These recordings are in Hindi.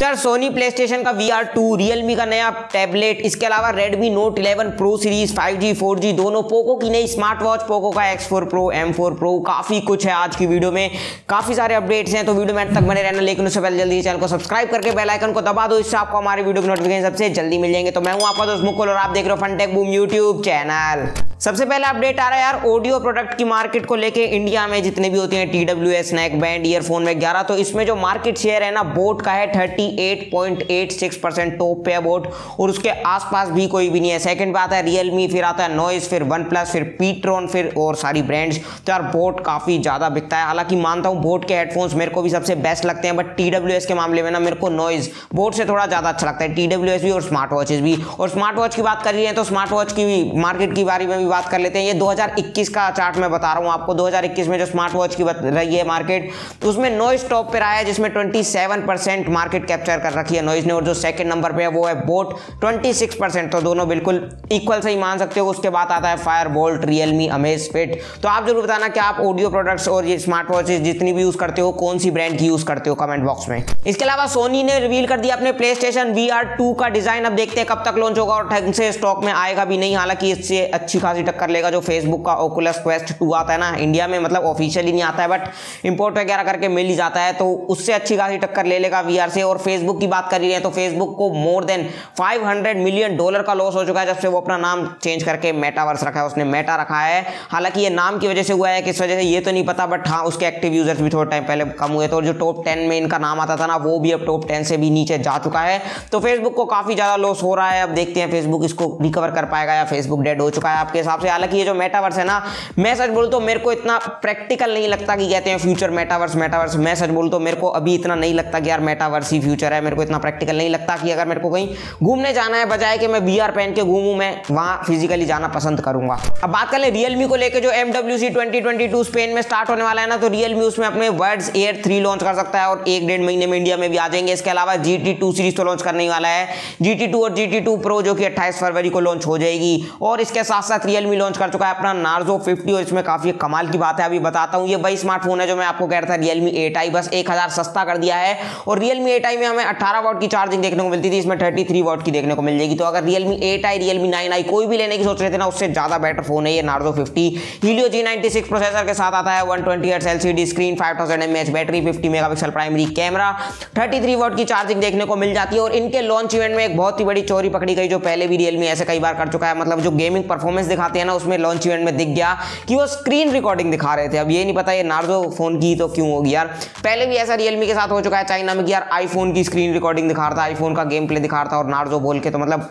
तो यार सोनी प्ले स्टेशन का वी आर टू रियलमी का नया टैबलेट इसके अलावा Redmi note 11 pro series 5G 4G दोनों पोको की नई स्मार्ट वॉच पोको का X4 Pro M4 Pro, काफ़ी कुछ है आज की वीडियो में। काफ़ी सारे अपडेट्स हैं तो वीडियो में तक बने रहना, लेकिन उससे पहले जल्दी चैनल को सब्सक्राइब करके बेलाइकन को दबा दो, इससे आपको हमारे वीडियो की नोटिफिकेशन सबसे जल्दी मिल जाएँगे। तो मैं हूँ आपका दोस्त मुकुल, और आप देख रहे हो फनटेक बूम यूट्यूब चैनल सबसे पहले अपडेट आ रहा है यार ऑडियो प्रोडक्ट की मार्केट को लेके इंडिया में जितने भी होती हैं T W S neckband earphone में ग्यारह तो इसमें जो मार्केट शेयर है ना बोट का है thirty eight point eight six percent top पे है बोट और उसके आसपास भी कोई भी नहीं है। सेकंड पे आता है रियलमी फिर आता है नॉइस फिर वन प्लस फिर पीट्रॉन फिर और सारी ब्रांड्स तो यार बोट काफ़ी ज़्यादा बिकता है। हालाँकि मानता हूँ बोट के हेडफोन्स मेरे को भी सबसे बेस्ट लगते हैं बट टीडब्ल्यूएस के मामले में ना मेरे को नॉइज़ बोट से थोड़ा ज़्यादा अच्छा लगता है। टीडब्ल्यूएस भी और स्मार्ट वॉचेस भी। और स्मार्ट वॉच की बात कर रही है तो स्मार्ट वॉच की भी मार्केट की बारे में भी बात कर लेते हैं। ये 2021 का चार्ट मैं बता रहा हूँ आपको। 2021 में जो स्मार्ट वॉच की रही है मार्केट तो उसमें नॉइज़ टॉप पे रहा है, जिसमें 27 परसेंट मार्केट कैप्चर कर रखी है नॉइज़ ने और जो सेकंड नंबर पे है, वो है बोट 26 परसेंट तो दोनों बिल्कुल इक्वल से ही मान सकते हो। उसके बाद आता है Fire Boltt Realme Amazfit तो आप ज़रूर बताना कि आप ऑडियो प्रोडक्ट्स और ये स्मार्ट वॉचेज जितनी भी यूज़ करते हो, कौन सी ब्रांड की यूज़ करते हो कमेंट बॉक्स में। इसके अलावा सोनी ने रिवील कर दिया अपने प्ले स्टेशन वी का डिज़ाइन अब देखते हैं कब तक लॉन्च होगा और ढंग से स्टॉक में आएगा भी नहीं। हालाँकि इससे अच्छी खासी टक्कर लेगा जो फेसबुक का ओकुलस क्वेस्ट टू आता है ना। इंडिया में मतलब ऑफिशियली नहीं आता है बट इंपोर्ट वगैरह करके मिल ही जाता है तो उससे अच्छी खासी टक्कर ले लेगा वी से। और फेसबुक की बात कर रही है तो फेसबुक को मोर देन 500 मिलियन डॉलर का लॉस हो चुका है, जब से वो अपना नाम चेंज करके मेटावर्स रखा है, उसने मेटा रखा है। हालाँकि ये नाम की वजह से हुआ है किस वजह से ये तो नहीं पता बट हाँ उसके एक्टिव यूज़र्स भी थोड़ा टाइम पहले कम हुए तो जो टॉप टेन में इनका नाम आता था ना, वो भी अब टॉप टेन से भी नीचे जा चुका है। तो फेसबुक को काफ़ी ज़्यादा लॉस हो रहा है, अब देखते हैं फेसबुक इसको रिकवर कर पाएगा या फेसबुक डेड हो चुका है आपके हिसाब से। हालाँकि ये जो मेटावर्स है ना, मैं सच बोलूँ तो मेरे को इतना प्रैक्टिकल नहीं लगता कि कहते हैं फ्यूचर मेटावर्स मेटावर्स मैं सच बोलूँ तो मेरे को अभी इतना नहीं लगता कि यार मेटावर्स ही फ्यूचर है, मेरे को इतना प्रैक्टिकल नहीं लगता कि अगर मेरे को कहीं घूमने जाना है, बजाय कि मैं बी पहन के घूमूं, मैं वहाँ फिजिकली जाना पसंद करूँगा। अब बात कर ले रियलमी को लेकर जो M W C twenty Spain में स्टार्ट होने वाला है ना तो रियलमी उसमें अपने वर्ड्स एयर थ्री लॉन्च कर सकता है और एक डेढ़ महीने में इंडिया में भी आ जाएँगे। इसके अलावा जी टी टू सीरीज़ तो लॉन्च करने वाला है। जी टी टू और जी टी टू प्रो जो कि अट्ठाईस फरवरी को लॉन्च हो जाएगी। और इसके साथ साथ रियलमी लॉन्च कर चुका है अपना नार्जो फिफ्टी और इसमें काफ़ी कमाल की बात है। अभी बताता हूँ, ये वही स्मार्टफ़ोन है जो मैं आपको कह रहा था रियलमी एट आई बस एक हज़ार सस्ता कर दिया है। और रियलमी एट आई में हमें अठारह वॉट की चार्जिंग देखने को मिलती थी, इसमें थर्टी थ्री वॉट की देखने को मिल जाएगी। तो अगर Realme eight I Realme nine I, कोई भी लेने की सोच रहे थे ना, उससे ज़्यादा बेटर फ़ोन है ये Narzo fifty Helio G processor के साथ आता है one twenty screen five thousand M battery fifty megapixel primary camera thirty three की चार्जिंग देखने को मिल जाती है और इनके लॉन्च इवेंट में एक बहुत ही बड़ी चोरी पकड़ी गई, जो पहले भी रियलमी ऐसे कई बार कर चुका है। मतलब जो गेमिंग परफॉर्मेंस दिखाते हैं ना, उसमें लॉन्च इवेंट में दिख गया कि वो स्क्रीन रिकॉर्डिंग दिखा रहे थे। अब ये नहीं पता ये नार्जो फ़ोन की तो क्यों होगी यार। पहले भी ऐसा रियलमी के साथ हो चुका है चाइना में कि यार आईफोन की स्क्रीन रिकॉर्डिंग दिखा रहा था आईफोन का गेम प्ले दिखा रहा था और नार्जो बोल के तो मतलब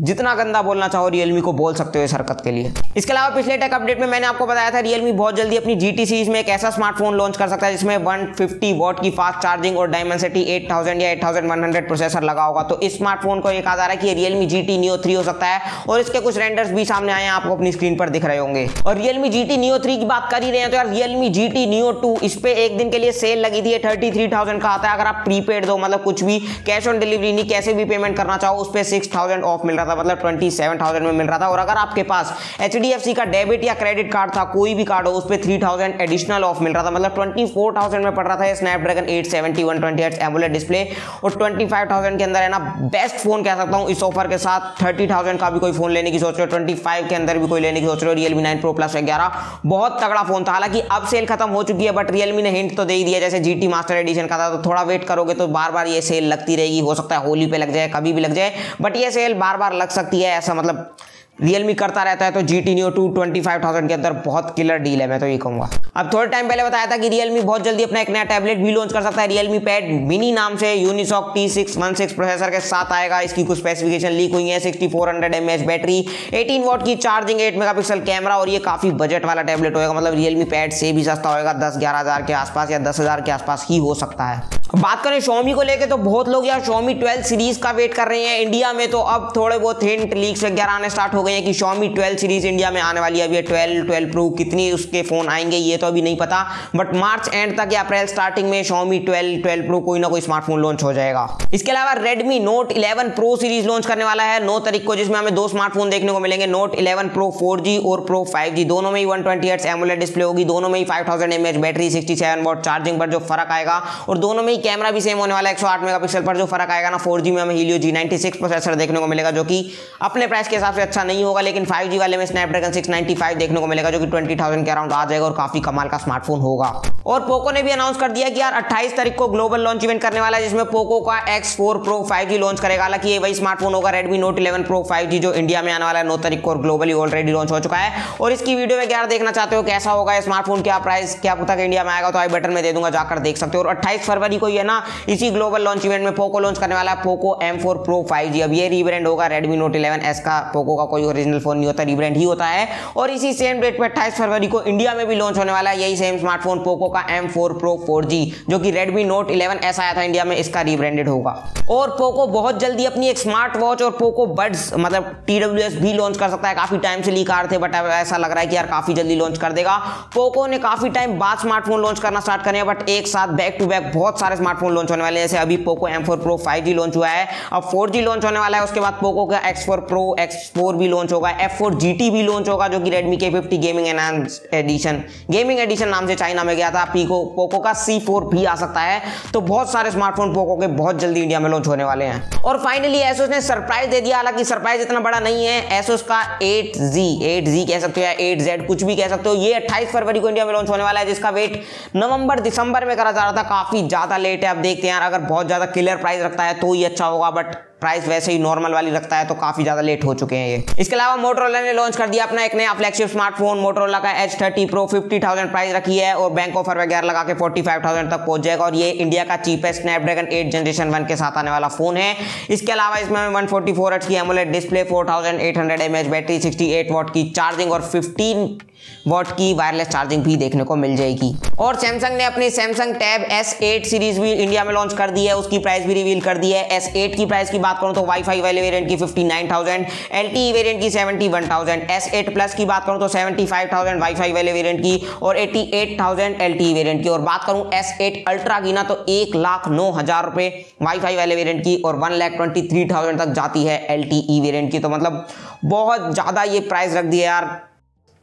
जितना गंदा बोलना चाहो रियलमी को बोल सकते हो इस हरकत के लिए। इसके अलावा पिछले टेक अपडेट में मैंने आपको बताया था रियलमी बहुत जल्दी अपनी जीटी सीरीज़ में एक ऐसा स्मार्टफ़ोन लॉन्च कर सकता है जिसमें 150 वॉट की फास्ट चार्जिंग और डायमेंसिटी 8000 या 8100 प्रोसेसर लगा होगा। तो इस स्मार्टफ़ोन को एक आ रहा है कि Realme G T Neo three हो सकता है और इसके कुछ रेंडर्स भी सामने आए हैं आपको अपनी स्क्रीन पर दिख रहे होंगे। और Realme G T Neo three की बात कर ही रहे हैं तो यार Realme G T Neo two इस पर एक दिन के लिए सेल लगी थी थर्टी थ्री थाउज़ेंड का आता है। अगर आप प्रीपेड दो मतलब कुछ भी कैश ऑन डिलीवरी नहीं, कैसे भी पेमेंट करना चाहो, उस पर सिक्स थाउज़ेंड ऑफ़ मिल रहा था मतलब ट्वेंटी सेवन थाउज़ेंड में मिल रहा था। और अगर आपके पास HDFC का डेबिट या क्रेडिट कार्ड था, कोई भी कार्ड हो, उस पर थ्री थाउज़ेंड एडिशनल ऑफ़ मिल रहा था। मतलब ट्वेंटी फोर थाउज़ेंड में पड़ रहा था Snapdragon eight seventy one twenty AMOLED display और ट्वेंटी फाइव थाउज़ेंड के अंदर है ना बेस्ट फ़ोन कह सकता हूँ, इस ऑफ़र के साथ थर्टी थाउज़ेंड का भी कोई फ़ोन लेने की सोच रहे हो ट्वेंटी फाइव के अंदर भी कोई लेने की सोच रहे हो रियलमी नाइन प्रो प्लस ग्यारह। बहुत तगड़ा फ़ोन था। हालाँकि अब सेल खत्म हो चुकी है बट रियलमी ने हिंट तो दे ही दिया, जैसे जीटी मास्टर एडिशन का था तो थोड़ा वेट करोगे तो बार बार ये सेल लगती रहेगी। हो सकता है होली पे लग जाए, कभी भी लग जाए बट ये सेल बार बार लग सकती है ऐसा मतलब रियलमी करता रहता है तो G T Neo two twenty five thousand के अंदर बहुत किलर डील है, मैं तो ये कहूँगा। अब थोड़े टाइम पहले बताया था कि रियलमी बहुत जल्दी अपना एक नया टैबलेट भी लॉन्च कर सकता है रियलमी पैड मिनी नाम से Unisoc T six one six processor के साथ आएगा। इसकी कुछ स्पेसिफिकेशन लीक हुई है sixty four hundred M H battery eighteen watt की charging eight mega pixel camera और ये काफ़ी बजट वाला टैबलेट होगा मतलब रियलमी पैड से भी सस्ता होगा दस ग्यारह हज़ार के आसपास या दस हज़ार के आसपास ही हो सकता है। बात करें शोमी को लेकर तो बहुत लोग यार शोमी ट्वेल्व सीरीज़ का वेट कर रहे हैं। इंडिया में तो अब थोड़े बहुत हिंट लीक्स वगैरह आने स्टार्ट हो गई है कि शॉमी ट्वेल्व सीरीज़ इंडिया में आने वाली है। अभी ट्वेल्व ट्वेल्व प्रो कितनी उसके फ़ोन आएँगे, ये तो अभी नहीं पता। बट मार्च एंड तक या अप्रैल स्टार्टिंग में शॉमी ट्वेल्व ट्वेल्व प्रो कोई ना कोई स्मार्टफ़ोन लॉन्च हो जाएगा। इसके अलावा Redmi Note eleven pro series launch करने वाला है। नौ तारीख को जिसमें हमें दो स्मार्टफ़ोन देखने को मिलेंगे नोट इलेवन प्रो फोर और प्रो फाइव दोनों में ही वन ट्वेंटी डिस्प्ले होगी, दोनों में ही five thousand battery sixty seven charging पर जो फ़र्क आएगा, और दोनों में ही कैमरा भी सेम होने वाला है, एक सौ आठ मेगापिक्सल पर जो फ़र्क आएगा ना फोर में हमें हीलियो जी नाइनटी प्रोसेसर देखने को मिलेगा, जो कि अपने प्राइस के हिसाब से अच्छा नहीं होगा, लेकिन फाइव वाले में स्नैपड्रैगन सिक्स देखने को मिलेगा, जो कि ट्वेंटी के अराउंड आ जाएगा और काफ़ी कमाल का स्मार्टफ़ोन होगा। और पोको ने भी अनाउंस कर दिया कि यार अट्ठाईस तारीख को ग्लोबल लॉन्च इवेंट करने वाला है, जिसमें पोको का X four pro five G launch करेगा। हालाँकि ये वही स्मार्टफ़ोन होगा Redmi Note eleven pro five G जो इंडिया में आने वाला है, नौ तारीख को और ग्लोबली ऑलरेडी लॉन्च हो चुका है। और इसकी वीडियो में क्या देखना चाहते हो, कैसा होगा स्मार्टफ़ोन क्या प्राइस क्या पता इंडिया में आएगा तो आई बटन में दे दूँगा, जाकर देख सकते हो। और अट्ठाईस फरवरी को ये ना, इसी ग्लोबल लॉन्च इवेंट में पोको लॉन्च करने वाला है Poco M four pro five G अब ये रीब्रांड होगा रेडमी नोट इलेवन एस का पोको का कोई ओरिजिनल फ़ोन नहीं होता रीब्रांड ही होता है। और इसी सेम डेट पर अट्ठाईस फरवरी को इंडिया में भी लॉन्च होने वाला है यही सेम स्मार्टफ़ोन पोको का M four pro four G जो कि रेडमी नोट इलेवन एस आया था इंडिया में, इसका रीब्रांडेड होगा। और पोको बहुत जल्दी अपनी एक स्मार्ट वॉच और पोको बड्स मतलब TWS भी लॉन्च कर सकता है। काफ़ी टाइम से लीक आ रहे थे बट ऐसा लग रहा है कि यार काफ़ी जल्दी लॉन्च कर देगा। पोको ने काफ़ी टाइम बाद स्मार्टफ़ोन लॉन्च करना स्टार्ट करें बट एक साथ बैक टू बैक बहुत सारे स्मार्टफ़ोन लॉन्च होने वाले जैसे अभी Poco M four pro five launch हुआ है, अब फोर लॉन्च होने वाला है। उसके बाद पोको का X four pro X four भी लॉन्च होगा एफ़ फोर भी लॉन्च होगा, जो कि Redmi K fifty gaming enhance edition gaming edition नाम से चाइना में गया था। पीको पोको का सी फोर भी आ सकता है। तो बहुत सारे स्मार्टफ़ोन पोको के बहुत जल्दी इंडिया में लॉन्च होने वाले हैं। और फाइनली एसोस ने सरप्राइज़ दे दिया। हालाँकि सरप्राइज़ इतना बड़ा नहीं है। एसोस का एट जी एट जी कह सकते हो या एट जेड कुछ भी कह सकते हो, ये अट्ठाईस फरवरी को इंडिया में लॉन्च होने वाला है, जिसका वेट नवंबर, दिसंबर में करा जा रहा था। काफ़ी ज़्यादा लेट है। अब देखते हैं यार, अगर बहुत ज़्यादा क्लियर प्राइस रखता है तो ही अच्छा होगा बट प्राइस वैसे ही नॉर्मल वाली रखता है तो काफ़ी ज़्यादा लेट हो चुके हैं ये। इसके अलावा मोटरोला ने लॉन्च कर दिया अपना एक नया फ्लैगशिप स्मार्टफ़ोन मोटरोला का Edge thirty pro fifty thousand price रखी है और बैंक ऑफ़र वगैरह लगा के फोर्टी फाइव थाउज़ेंड तक पहुँच जाएगा और ये इंडिया का cheapest Snapdragon eight generation one के साथ आने वाला फ़ोन है। इसके अलावा इसमें वन फोर्टी फोर की AMOLED display four thousand eight hundred M H battery sixty eight watt की चार्जिंग और फिफ्टीन वॉट की वायरलेस चार्जिंग भी देखने को मिल जाएगी। और सैमसंग ने अपनी सैमसंग टैब S8 सीरीज़ भी इंडिया में लॉन्च कर दी है, उसकी प्राइस भी रिवील कर दी है। एस एट की प्राइस की बात करूँ तो वाईफाई वाले वेरिएंट की 59,000 LTE वेरिएंट की 71,000 S8 प्लस की बात करूँ तो 75,000 वाईफाई वाले वेरिएंट की और 88,000 LTE वेरिएंट की। और बात करूँ S8 अल्ट्रा की ना तो एक लाख नौ हज़ार रुपए वाईफाई वाले वेरिएंट की और one lakh twenty three thousand तक जाती है LTE वेरिएंट की। तो मतलब बहुत ज़्यादा ये प्राइस रख दिया यार।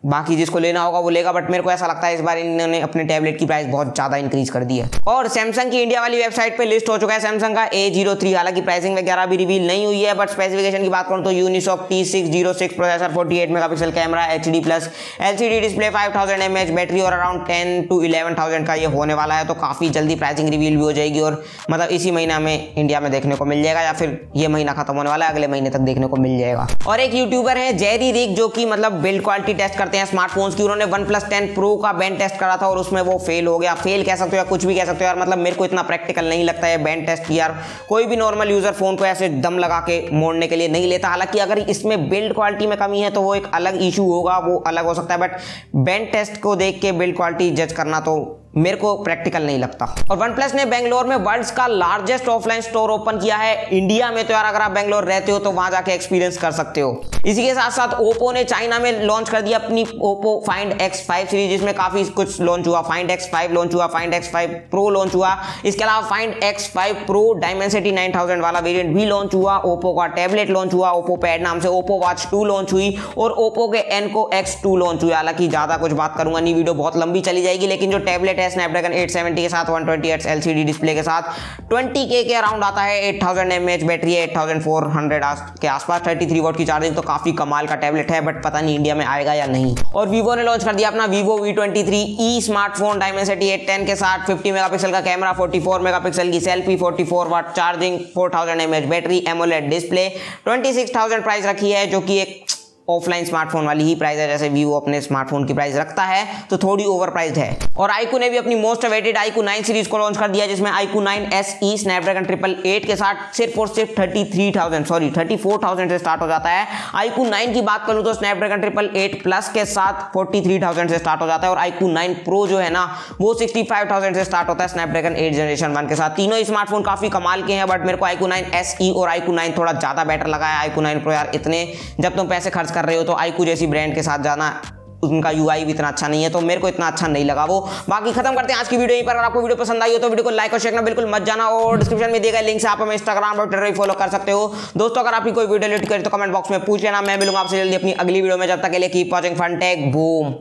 बाकी जिसको लेना होगा वो लेगा बट मेरे को ऐसा लगता है इस बार इन्होंने अपने टैबलेट की प्राइस बहुत ज़्यादा इंक्रीज कर दी है। और सैमसंग की इंडिया वाली वेबसाइट पे लिस्ट हो चुका है सैमसंग का ए ज़ीरो थ्री हालाँकि प्राइसिंग वगैरह भी रिवील नहीं हुई है बट स्पेसिफिकेशन की बात करूँ तो Unisoc T six zero six processor forty eight megapixel camera H D plus L C D display five thousand M H battery और around ten to eleven thousand का ये होने वाला है तो काफ़ी जल्दी प्राइसिंग रिवील भी हो जाएगी और मतलब इसी महीना में इंडिया में देखने को मिल जाएगा या फिर ये महीना खत्म होने वाला है, अगले महीने तक देखने को मिल जाएगा। और एक यूट्यूबर है जेरी रिक जो कि मतलब बिल्ड क्वालिटी टेस्ट करते हैं स्मार्टफोन्स की। उन्होंने वन प्लस टेन प्रो का बैंड टेस्ट करा था और उसमें वो फेल हो गया। फेल कह सकते हो या कुछ भी कह सकते हो यार मतलब मेरे को इतना प्रैक्टिकल नहीं लगता है बैंड टेस्ट यार। कोई भी नॉर्मल यूज़र फ़ोन को ऐसे दम लगा के मोड़ने के लिए नहीं लेता। हालाँकि अगर इसमें बिल्ड क्वालिटी में कमी है तो वो एक अलग इशू होगा, वो अलग हो सकता है। बट बैंड टेस्ट को देख के बिल्ड क्वालिटी जज करना तो मेरे को प्रैक्टिकल नहीं लगता। और वन प्लस ने बैंगलोर में वर्ल्ड का लार्जेस्ट ऑफलाइन स्टोर ओपन किया है। इंडिया में तो यार अगर आप बैंगलोर रहते हो तो वहाँ जाके एक्सपीरियंस कर सकते हो। इसी के साथ साथ ओप्पो ने चाइना में लॉन्च कर दिया अपनी Oppo Find X five series जिसमें काफ़ी कुछ लॉन्च हुआ। फाइंड एक्स फाइव लॉन्च हुआ Find X five pro launch हुआ। इसके अलावा Find X five pro Dimensity nine thousand वाला वेरियंट भी लॉन्च हुआ। ओप्पो का टेबलेट लॉन्च हुआ। ओप्पो पैड नाम से ओप्पो वॉच टू लॉन्च हुई। और ओप्पो के एनको एक्स टू लॉन्च हुआ हालाँकि ज़्यादा कुछ बात करूँगा, नहीं वीडियो बहुत लंबी चली जाएगी, लेकिन जो टेबलेट है स्नैपड्रैगन एट सेवेंटी के साथ one twenty eight L display के साथ। ट्वेंटी के के अराउंड आता है eight thousand M H battery eight thousand के आसपास थर्टी थ्री वोट की चार्जिंग तो काफ़ी कमाल का टैबलेट है बट पता नहीं इंडिया में आएगा या नहीं। और वीवो ने लॉन्च कर दिया अपना Vivo V twenty E smartphone Dimensity eight के साथ फिफ्टी मेगापिक्सल का कैमरा फोर्टी फोर मेगापिक्सल की selfie forty four watt charging four thousand battery AMOLED display twenty price रखी है, जो कि एक ऑफलाइन स्मार्टफ़ोन वाली ही प्राइस है, जैसे वीवो अपने स्मार्टफ़ोन की प्राइस रखता है तो थोड़ी ओवर प्राइस है। और आईकू ने भी अपनी most awaited iQOO nine series को लॉन्च कर दिया, जिसमें iQOO nine S E Snapdragon triple eight के साथ सिर्फ़ और सिर्फ़ thirty three thousand sorry thirty four thousand से स्टार्ट हो जाता है। आईकू नाइन की बात करूँ तो स्नैपड्रैगन ट्रिपल एट प्लस के साथ फोर्टी थ्री थाउज़ेंड से स्टार्ट हो जाता है, और आईकू नाइन प्रो जो है ना, वो सिक्सटी फाइव थाउज़ेंड से स्टार्ट होता है स्नैपड्रैगन एट जनरेशन वन के साथ। तीनों ही स्मार्टफ़ोन काफ़ी कमाल के हैं बट मेरे को आईकू नाइन एस ई और आईकू नाइन थोड़ा ज़्यादा बेटर लगा है। आईकू नाइन प्रो यार, इतने जब तुम पैसे खर्च कर रहे हो तो आईकू जैसी ब्रांड के साथ जाना, उनका यू भी इतना अच्छा नहीं है तो मेरे को इतना अच्छा नहीं लगा वो। बाकी खत्म करते हैं आज की वीडियो यहीं पर। अगर आपको वीडियो पसंद आई हो तो वीडियो को लाइक और शेयर करना बिल्कुल मत जाना और डिस्क्रिप्शन में दिए गए लिंक से आप हमें इंस्टाग्राम और ट्विटर फॉलो कर सकते हो। दोस्तों, अगर आपकी कोई वीडियो लेट करें तो कमेंट बॉक्स में पूछ लेना, मैं मिलूँगा आपसे जल्दी अपनी अगली वीडियो में। जब तक के लिए keep watching Fun Tech Boom